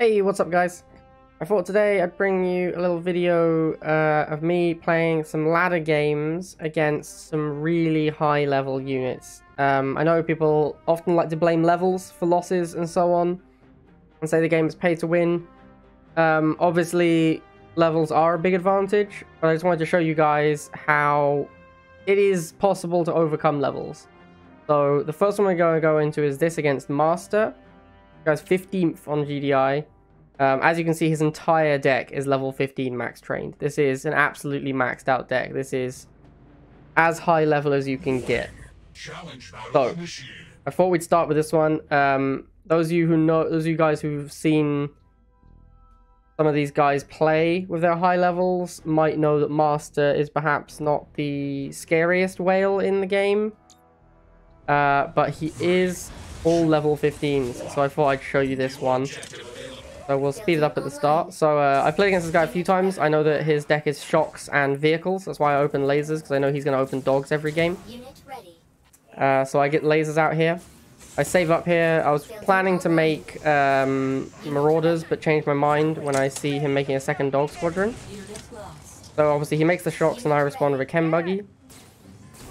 Hey, what's up guys? I thought today I'd bring you a little video uh, of me playing some ladder games against some really high level units. Um, I know people often like to blame levels for losses and so on, and say the game is pay to win. Um, obviously, levels are a big advantage, but I just wanted to show you guys how it is possible to overcome levels. So the first one we're going to go into is this against Master. Guy's 15th on GDI. Um, as you can see, his entire deck is level 15 max trained. This is an absolutely maxed out deck. This is as high level as you can get. So, I thought we'd start with this one. Um, those of you who know, those of you guys who've seen some of these guys play with their high levels might know that Master is perhaps not the scariest whale in the game. Uh, but he is all level 15s, so I thought I'd show you this one. So we'll speed it up at the start. So uh, I played against this guy a few times. I know that his deck is shocks and vehicles. That's why I open lasers, because I know he's going to open dogs every game. Uh, so I get lasers out here. I save up here. I was planning to make um, Marauders, but changed my mind when I see him making a second dog squadron. So obviously he makes the shocks and I respond with a Chem Buggy.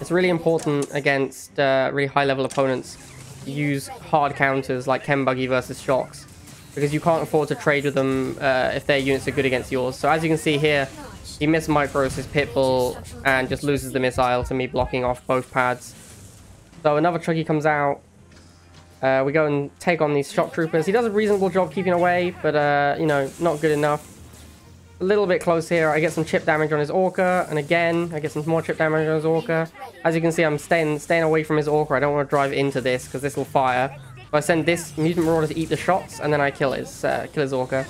It's really important against uh, really high level opponents use hard counters like Chem Buggy versus Shocks because you can't afford to trade with them uh, if their units are good against yours. So as you can see here, he miss micros his Pitbull and just loses the missile to me blocking off both pads. So another Chucky comes out. Uh, we go and take on these shock troopers. He does a reasonable job keeping away, but uh, you know, not good enough. A little bit close here. I get some chip damage on his Orca, and again, I get some more chip damage on his Orca. As you can see, I'm staying staying away from his Orca. I don't want to drive into this because this will fire. So I send this Mutant Marauder to eat the shots, and then I kill his uh, kill his Orca.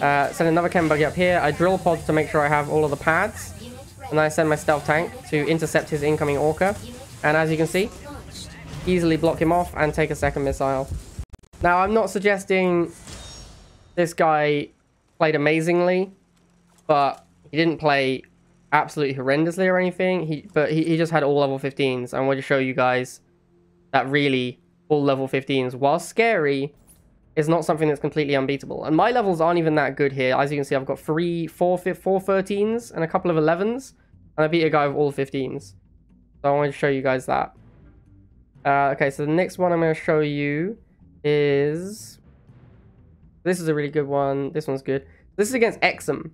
Uh, send another Chem Buggy up here. I drill pods to make sure I have all of the pads. And then I send my Stealth Tank to intercept his incoming Orca. And as you can see, easily block him off and take a second missile. Now, I'm not suggesting this guy played amazingly, but he didn't play absolutely horrendously or anything. He but he, he just had all level 15s. I want to show you guys that really all level 15s, while scary, is not something that's completely unbeatable. And my levels aren't even that good here. As you can see, I've got three, four, four 13s and a couple of 11s. And I beat a guy with all 15s. So I want to show you guys that. Uh, okay, so the next one I'm going to show you is this is a really good one. This one's good. This is against Exum.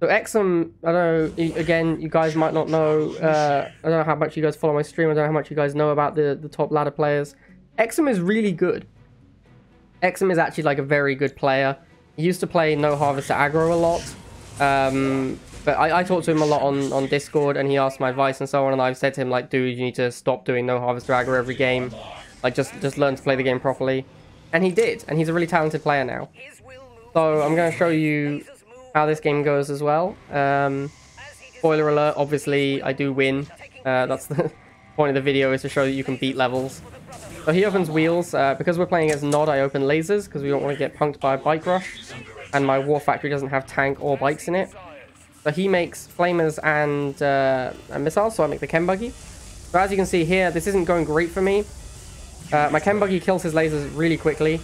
So Exum, I don't know, again, you guys might not know, uh, I don't know how much you guys follow my stream, I don't know how much you guys know about the, the top ladder players. Exum is really good. Exum is actually like a very good player. He used to play No Harvester aggro a lot. Um, but I, I talked to him a lot on, on Discord and he asked my advice and so on. And I've said to him like, dude, you need to stop doing No Harvester aggro every game. Like just, just learn to play the game properly. And he did. And he's a really talented player now. So I'm going to show you how this game goes as well. Um, spoiler alert, obviously I do win. Uh, that's the point of the video is to show that you can beat levels. So he opens wheels. Uh, because we're playing as Nod, I open lasers because we don't want to get punked by a bike rush. And my War Factory doesn't have tank or bikes in it. So he makes flamers and, uh, and missiles, so I make the Chem Buggy. So as you can see here, this isn't going great for me. Uh, my Chem Buggy kills his lasers really quickly.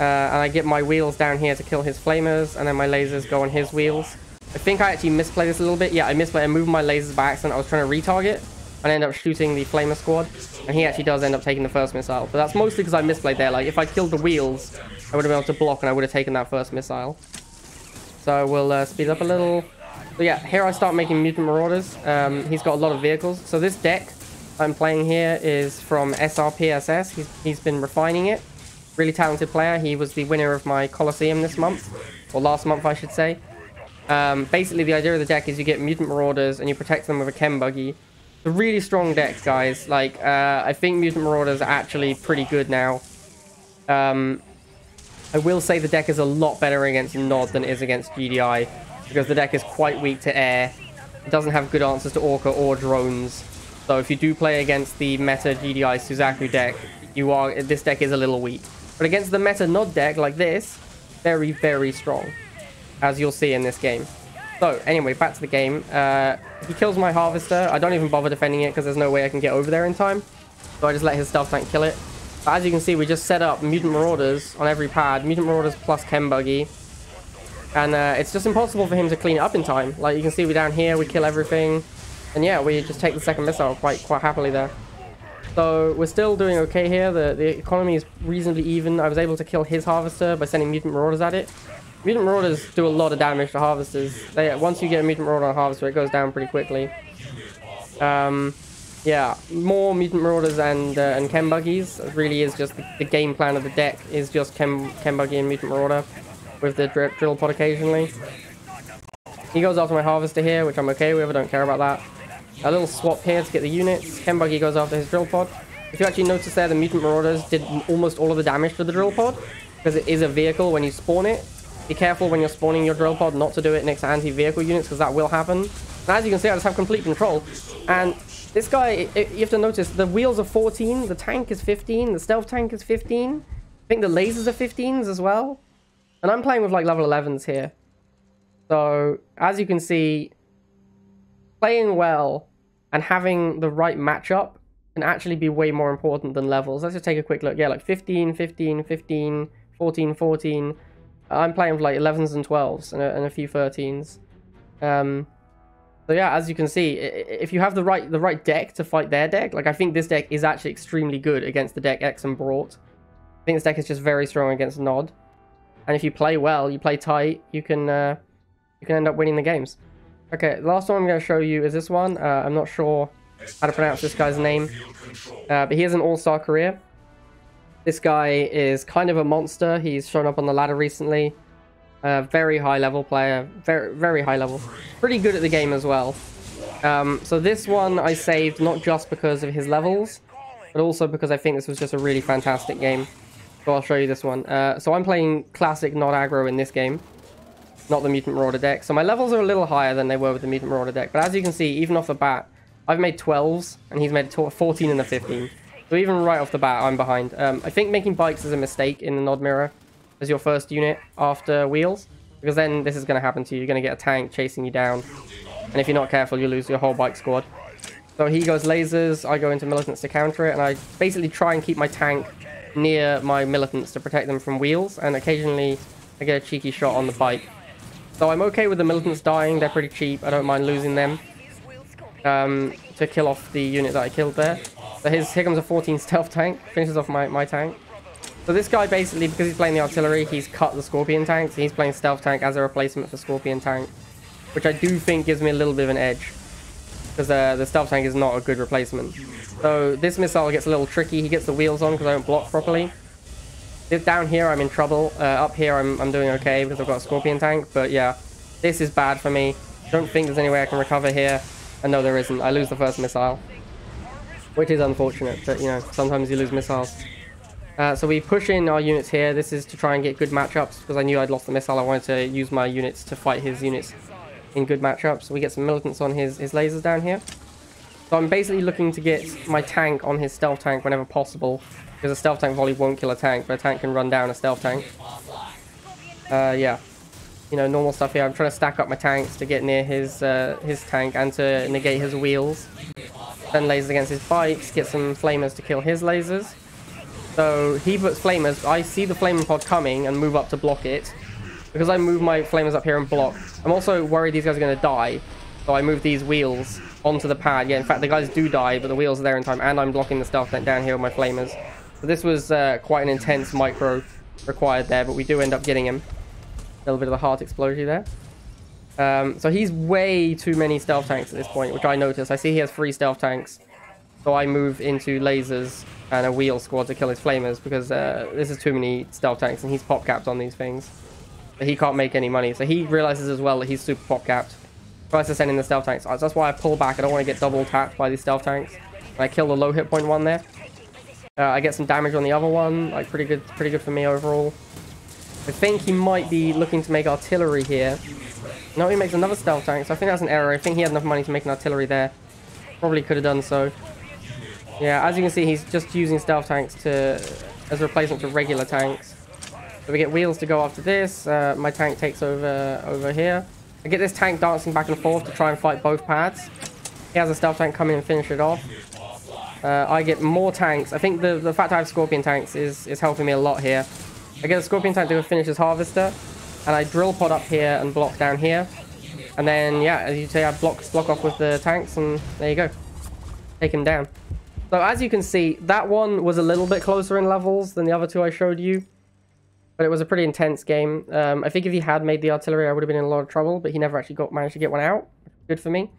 Uh, and I get my wheels down here to kill his flamers, and then my lasers go on his wheels. I think I actually misplayed this a little bit. Yeah, I misplayed. I moved my lasers by accident. I was trying to retarget, and I end up shooting the flamer squad, and he actually does end up taking the first missile. But that's mostly because I misplayed there. Like, if I killed the wheels, I would have been able to block, and I would have taken that first missile. So we'll uh, speed up a little. But yeah, here I start making Mutant Marauders. Um, he's got a lot of vehicles. So this deck I'm playing here is from SRPSS. He's, he's been refining it really talented player. He was the winner of my Colosseum this month, or last month, I should say. Um, basically, the idea of the deck is you get Mutant Marauders and you protect them with a Chem Buggy. It's a really strong deck, guys. Like, uh, I think Mutant Marauders are actually pretty good now. Um, I will say the deck is a lot better against Nod than it is against GDI, because the deck is quite weak to air. It doesn't have good answers to Orca or drones. So if you do play against the meta GDI Suzaku deck, you are this deck is a little weak. But against the meta Nod deck like this, very, very strong. As you'll see in this game. So, anyway, back to the game. Uh, he kills my Harvester. I don't even bother defending it because there's no way I can get over there in time. So I just let his Stealth Tank kill it. But as you can see, we just set up Mutant Marauders on every pad. Mutant Marauders plus Chem Buggy. And uh, it's just impossible for him to clean it up in time. Like you can see, we down here, we kill everything. And yeah, we just take the second missile quite quite happily there. So we're still doing okay here. The, the economy is reasonably even. I was able to kill his Harvester by sending Mutant Marauders at it. Mutant Marauders do a lot of damage to Harvesters. They, once you get a Mutant Marauder on a Harvester, it goes down pretty quickly. Um, yeah, more Mutant Marauders and uh, and Chem Buggies. It really is just the, the, game plan of the deck is just Chem, Chem Buggy and Mutant Marauder with the dr Drill Pod occasionally. He goes after my Harvester here, which I'm okay with. I don't care about that. A little swap here to get the units. Chem Buggy goes after his Drill Pod. If you actually notice there, the Mutant Marauders did almost all of the damage to the Drill Pod because it is a vehicle when you spawn it. Be careful when you're spawning your Drill Pod not to do it next to anti-vehicle units because that will happen. And as you can see, I just have complete control. And this guy, you have to notice, the wheels are 14, the tank is 15, the stealth tank is 15. I think the lasers are 15s as well. And I'm playing with like level 11s here. So, as you can see, playing well and having the right matchup can actually be way more important than levels. Let's just take a quick look. Yeah, like 15, 15, 15, 14, 14. I'm playing with like 11s and 12s and a, and a few 13s. Um, so yeah, as you can see, if you have the right the right deck to fight their deck, like I think this deck is actually extremely good against the deck Exum Brought. I think this deck is just very strong against Nod. And if you play well, you play tight, you can uh, you can end up winning the games. Okay, the last one I'm going to show you is this one. Uh, I'm not sure how to pronounce this guy's name, uh, but he has an all-star career. This guy is kind of a monster. He's shown up on the ladder recently. A very high level player, very very high level. Pretty good at the game as well. Um, so this one I saved not just because of his levels, but also because I think this was just a really fantastic game. So I'll show you this one. Uh, so I'm playing classic Nod aggro in this game, not the Mutant Marauder deck. So my levels are a little higher than they were with the Mutant Marauder deck. But as you can see, even off the bat, I've made 12s, and he's made 14 and a 15. So even right off the bat, I'm behind. Um, I think making bikes is a mistake in the Nod Mirror as your first unit after wheels. Because then this is going to happen to you. You're going to get a tank chasing you down. And if you're not careful, you lose your whole bike squad. So he goes lasers, I go into militants to counter it, and I basically try and keep my tank near my militants to protect them from wheels, and occasionally I get a cheeky shot on the bike. So I'm okay with the militants dying, they're pretty cheap, I don't mind losing them. Um, to kill off the unit that I killed there. So his, here comes a 14 stealth tank, finishes off my, my tank. So this guy basically, because he's playing the artillery, he's cut the Scorpion tank. So he's playing Stealth Tank as a replacement for Scorpion tank. Which I do think gives me a little bit of an edge. Because uh, the Stealth Tank is not a good replacement. So this missile gets a little tricky. He gets the wheels on because I don't block properly. Down here, I'm in trouble. Uh, up here, I'm, I'm doing okay because I've got a Scorpion tank. But yeah, this is bad for me. Don't think there's any way I can recover here. And no, there isn't. I lose the first missile. Which is unfortunate, but you know, sometimes you lose missiles. Uh, so we push in our units here. This is to try and get good matchups because I knew I'd lost the missile. I wanted to use my units to fight his units in good matchups. So we get some militants on his, his lasers down here. So I'm basically looking to get my tank on his stealth tank whenever possible. Because a stealth tank volley won't kill a tank, but a tank can run down a stealth tank. Uh, yeah. You know, normal stuff here. I'm trying to stack up my tanks to get near his uh, his tank and to negate his wheels. Then lasers against his bikes, get some flamers to kill his lasers. So he puts flamers. I see the flaming pod coming and move up to block it. Because I move my flamers up here and block, I'm also worried these guys are going to die. So I move these wheels onto the pad. Yeah, in fact, the guys do die, but the wheels are there in time. And I'm blocking the net down here with my flamers. So this was uh, quite an intense micro required there, but we do end up getting him. A little bit of a heart explosion there. Um, so he's way too many stealth tanks at this point, which I notice. I see he has three stealth tanks. So I move into lasers and a wheel squad to kill his flamers because uh, this is too many stealth tanks and he's pop capped on these things. But he can't make any money. So he realizes as well that he's super pop capped. Tries to send in the stealth tanks. So that's why I pull back. I don't want to get double tapped by these stealth tanks. I kill the low hit point one there. Uh, I get some damage on the other one. Like pretty good, pretty good for me overall. I think he might be looking to make artillery here. No, he makes another stealth tank. So I think that's an error. I think he had enough money to make an artillery there. Probably could have done so. Yeah, as you can see, he's just using stealth tanks to as a replacement for regular tanks. So we get wheels to go after this. Uh, my tank takes over over here. I get this tank dancing back and forth to try and fight both pads. He has a stealth tank come in and finish it off. Uh, I get more tanks. I think the, the fact I have Scorpion tanks is, is helping me a lot here. I get a Scorpion tank to finish his Harvester, and I drill pod up here and block down here. And then, yeah, as you say, I block, block off with the tanks, and there you go. Take him down. So as you can see, that one was a little bit closer in levels than the other two I showed you. But it was a pretty intense game. Um, I think if he had made the artillery, I would have been in a lot of trouble, but he never actually got managed to get one out. Good for me.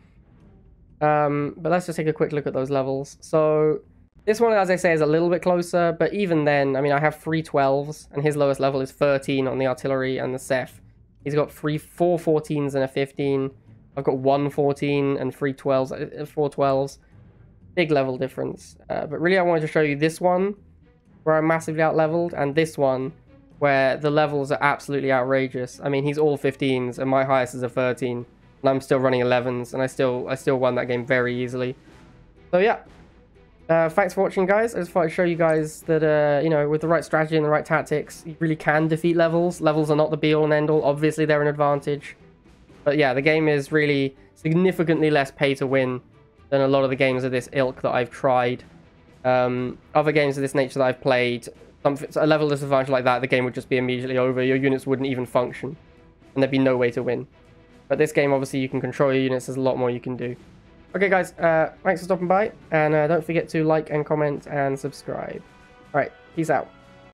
Um, but let's just take a quick look at those levels. So this one, as I say, is a little bit closer, but even then, I mean, I have three 12s, and his lowest level is 13 on the artillery and the Ceph. He's got three, four 14s and a 15. I've got one 14 and three 12s, uh, four 12s. Big level difference. Uh, but really, I wanted to show you this one, where I'm massively out-leveled, and this one, where the levels are absolutely outrageous. I mean, he's all 15s, and my highest is a 13 and I'm still running 11s, and I still I still won that game very easily. So yeah, uh, thanks for watching, guys. I just thought I'd show you guys that, uh, you know, with the right strategy and the right tactics, you really can defeat levels. Levels are not the be-all and end-all. Obviously, they're an advantage. But yeah, the game is really significantly less pay-to-win than a lot of the games of this ilk that I've tried. Um, other games of this nature that I've played, something, a level disadvantage like that, the game would just be immediately over. Your units wouldn't even function. And there'd be no way to win. But this game, obviously, you can control your units. There's a lot more you can do. Okay, guys, uh, thanks for stopping by. And uh, don't forget to like and comment and subscribe. All right, peace out.